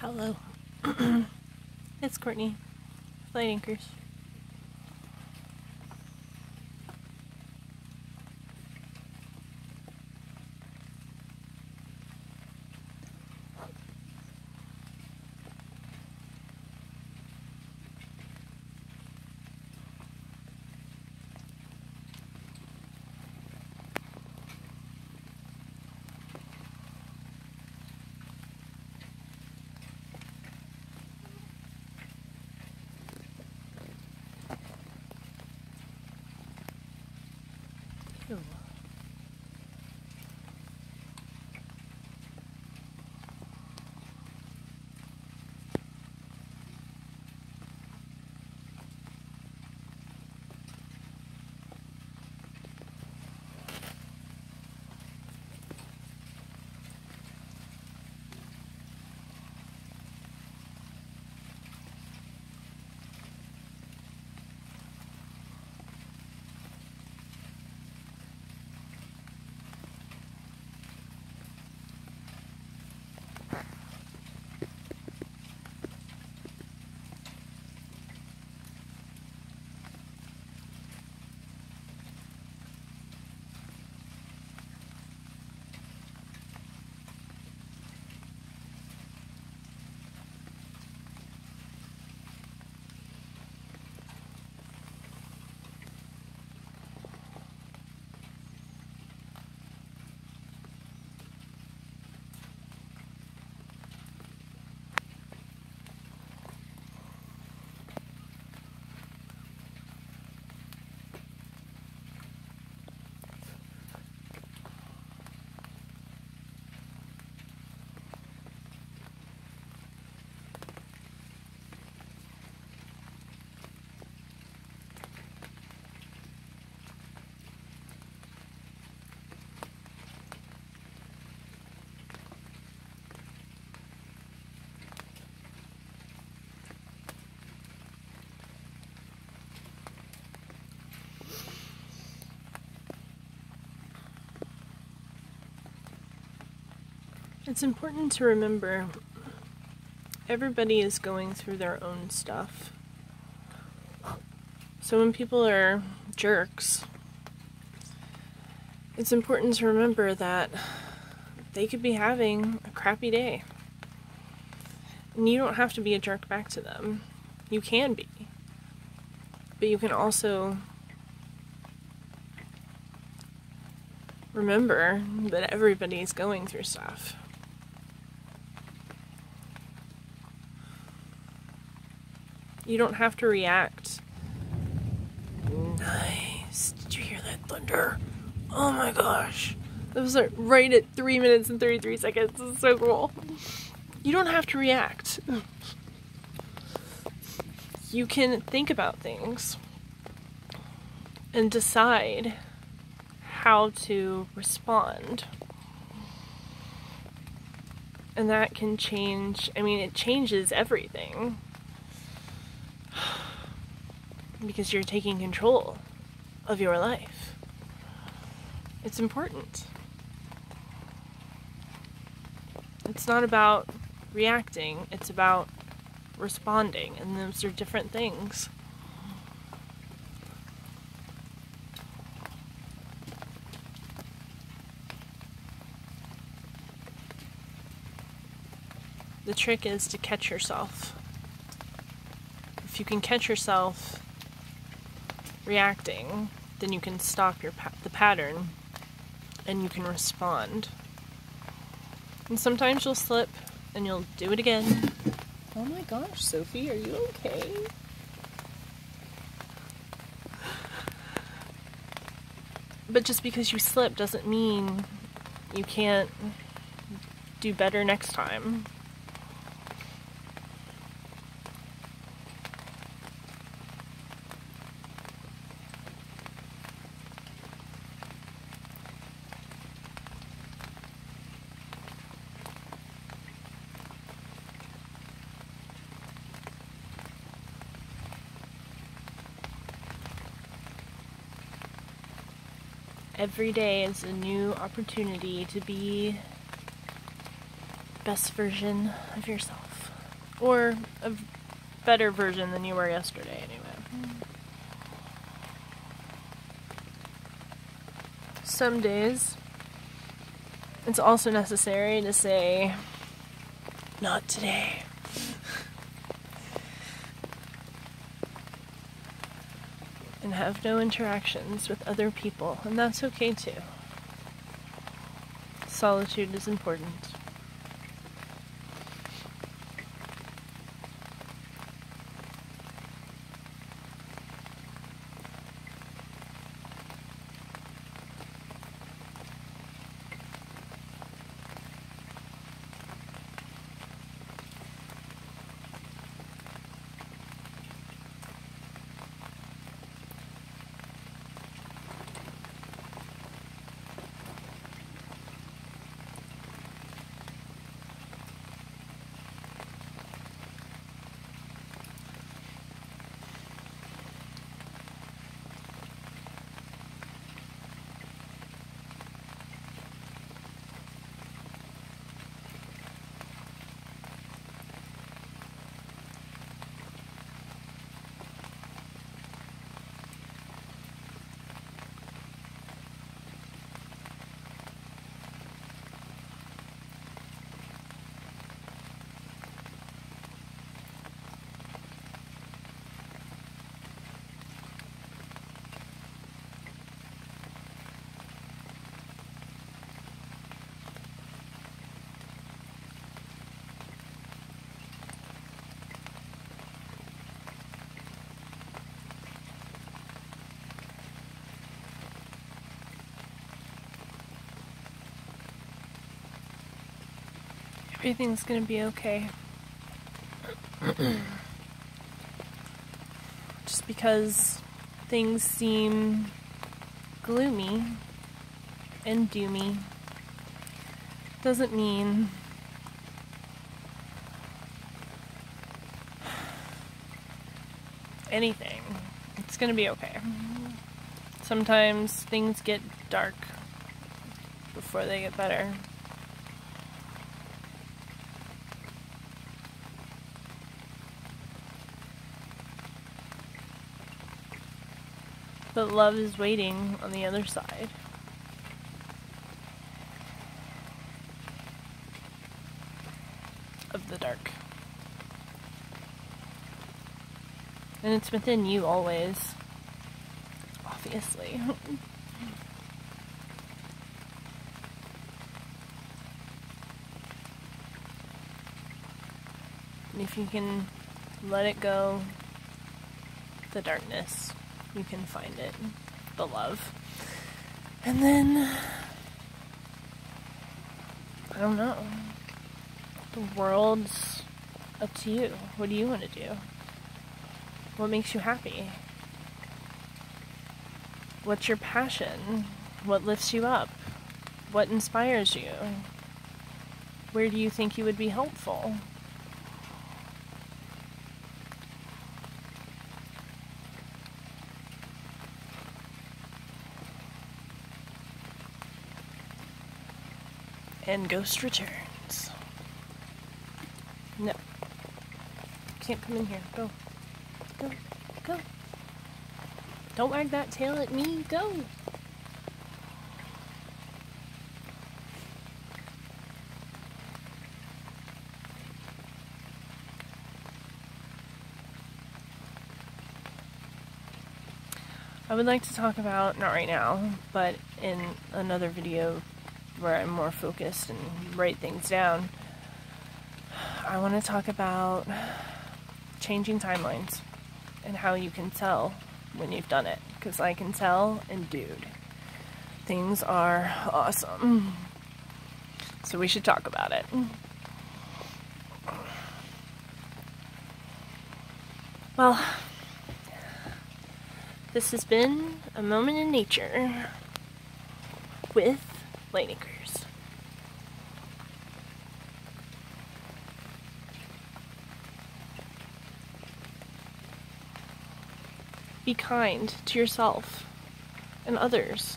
Hello. it's Courtney. Light Anchors. Ew. It's important to remember everybody is going through their own stuff. So when people are jerks, it's important to remember that they could be having a crappy day. And you don't have to be a jerk back to them. You can be. But you can also remember that everybody's going through stuff. You don't have to react. Nice. Did you hear that thunder? Oh my gosh. That was like right at 3 minutes and 33 seconds. This is so cool. You don't have to react. You can think about things and decide how to respond. And that can change, I mean, it changes everything because you're taking control of your life. It's important. It's not about reacting, it's about responding, and those are different things. The trick is to catch yourself. If you can catch yourself reacting, then you can stop your pa- the pattern and you can respond. And sometimes you'll slip and you'll do it again. Oh my gosh, Sophie, are you okay? But just because you slip doesn't mean you can't do better next time. Every day is a new opportunity to be best version of yourself. Or a better version than you were yesterday, anyway. Some days, it's also necessary to say, not today. And have no interactions with other people, and that's okay too. Solitude is important. Everything's gonna be okay. Just because things seem gloomy and doomy doesn't mean anything. It's gonna be okay. Sometimes things get dark before they get better. But love is waiting on the other side. Of the dark. And it's within you always. Obviously. and if you can let it go, the darkness you can find it, the love. And then, I don't know. The world's up to you. What do you want to do? What makes you happy? What's your passion? What lifts you up? What inspires you? Where do you think you would be helpful? And Ghost returns. No. Can't come in here. Go. Go. Go. Don't wag that tail at me. Go. I would like to talk about, not right now, but in another video where I'm more focused and write things down, I want to talk about changing timelines and how you can tell when you've done it. Because I can tell, and dude, things are awesome. So we should talk about it. Well, this has been a moment in nature with Light Anchors. Be kind to yourself and others.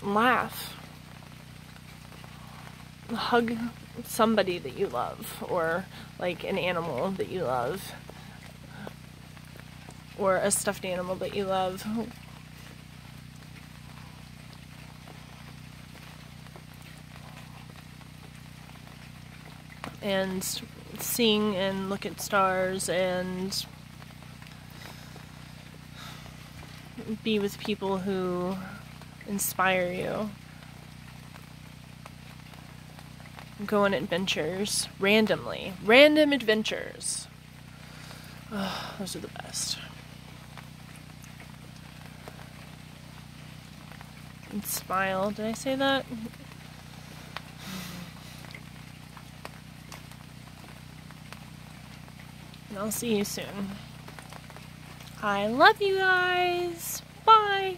Laugh. Hug somebody that you love or like an animal that you love or a stuffed animal that you love. And sing and look at stars and be with people who inspire you. Go on adventures randomly. Random adventures. Oh, those are the best. And smile. Did I say that? And I'll see you soon. I love you guys. Bye.